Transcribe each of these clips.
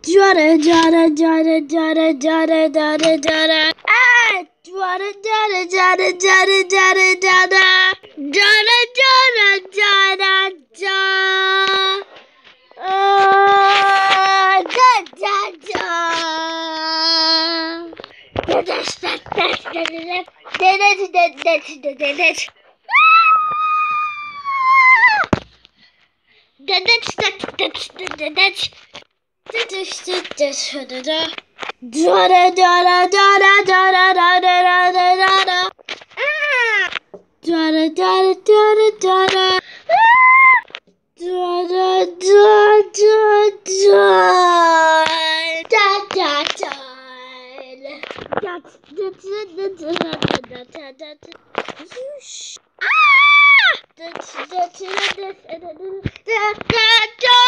Jada, jada, jada, jada, jada, jada, jada. Ah! Jada, jada, jada, jada, jada, jada. Jada, jada, jada, jada. Uh, da, da, da. Ah! That's that's that's that's Ah!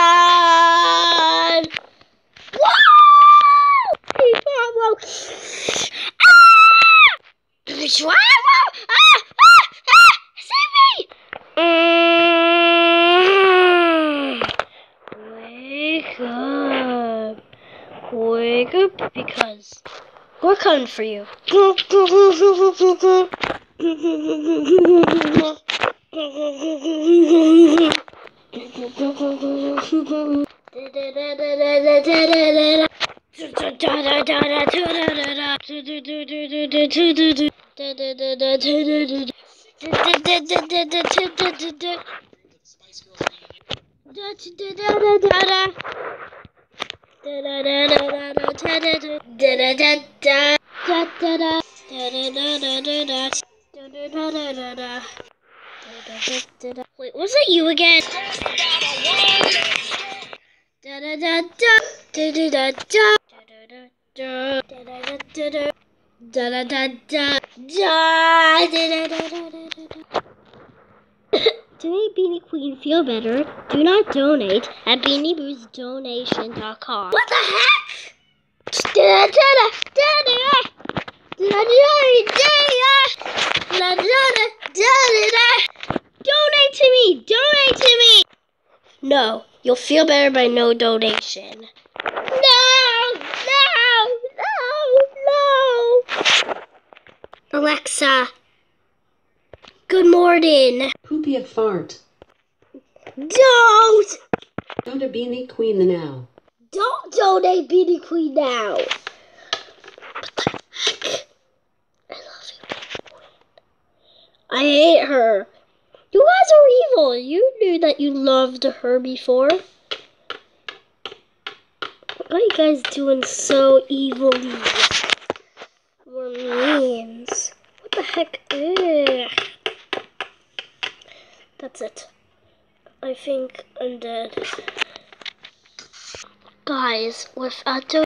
Wow! Ah! Ah! Ah! Save me! Wake up. Wake up because we're coming for you. Wait, was it you again? da da da da da da da to make Beanie Queen feel better, do not donate at BeanieBoosDonation.com. What the heck? Donate to me! Donate to me! No, you'll feel better by no donation. No! No! No! No! Alexa, good morning. Poopy a fart. Don't! Go to Beanie Queen now. Don't donate Beanie Queen now. What the heck? I love you, Beanie Queen. I hate her. You guys are evil. You knew that you loved her before. Why are you guys doing so evilly? More memes. The heck? Ugh. That's it. I think I'm dead. Guys, without